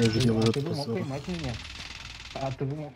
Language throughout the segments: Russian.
я уже делаю этот посыл. А ты мог поймать меня. А ты мог...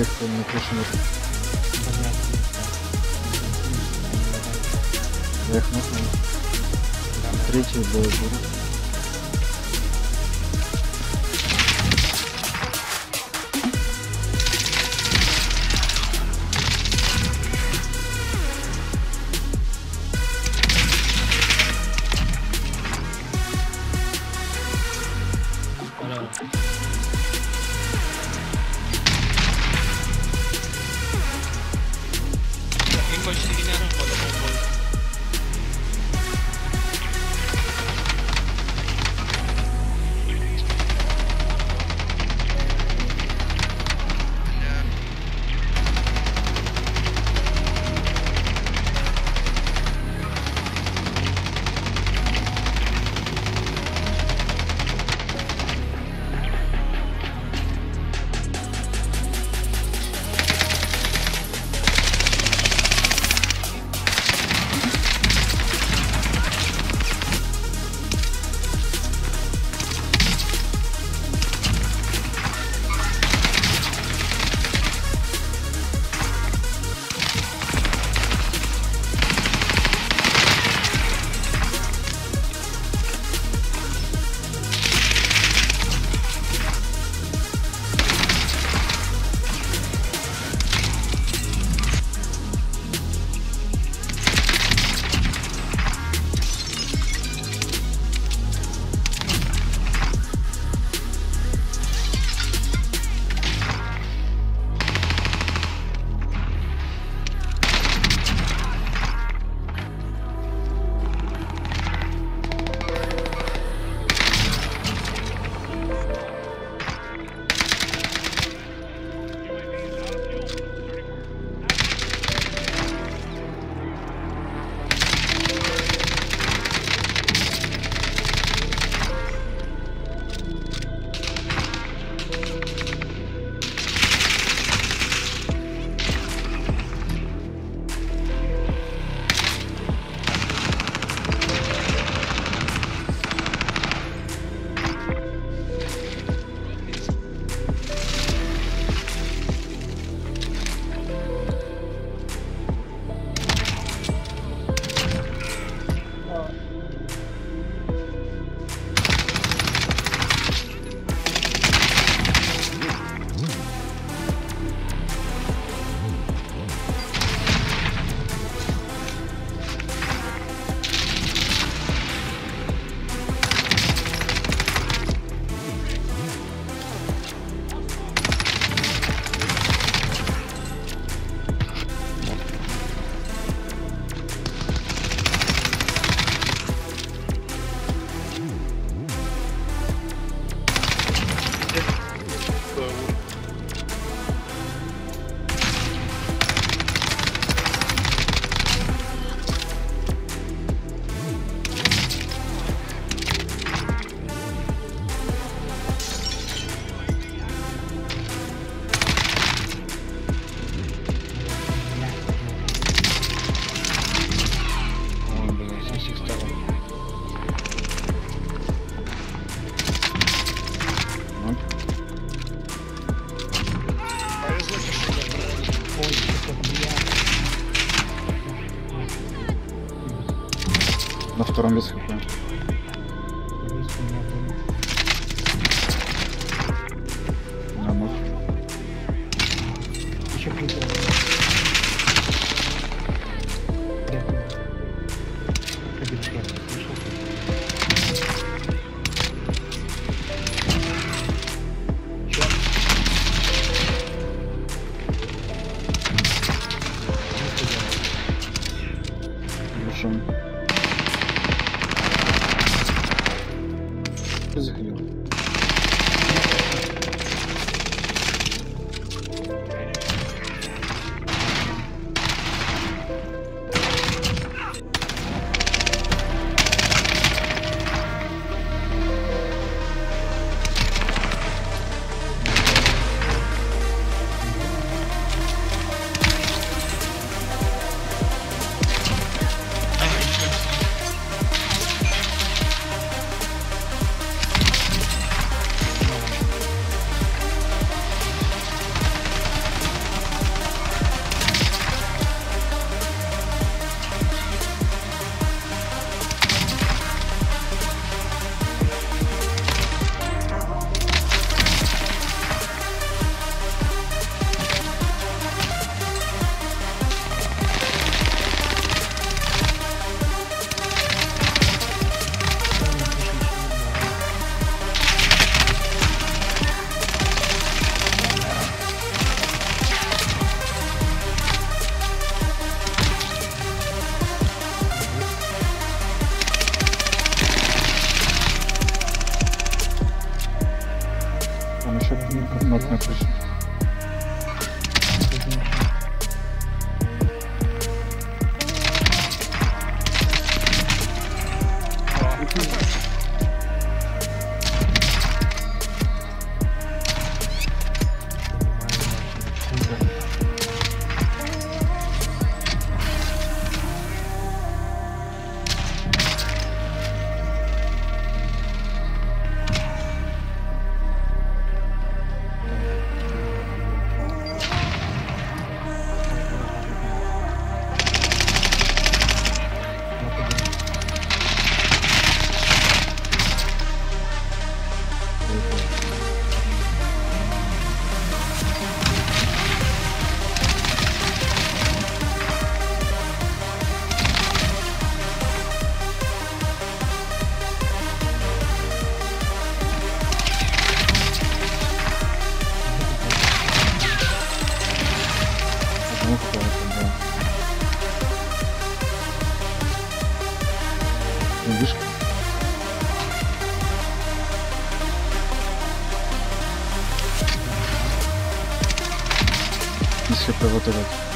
проекта на прошлом Я их махнул. Третий был. 個人的なも。の doktorem jest Что się prowokować.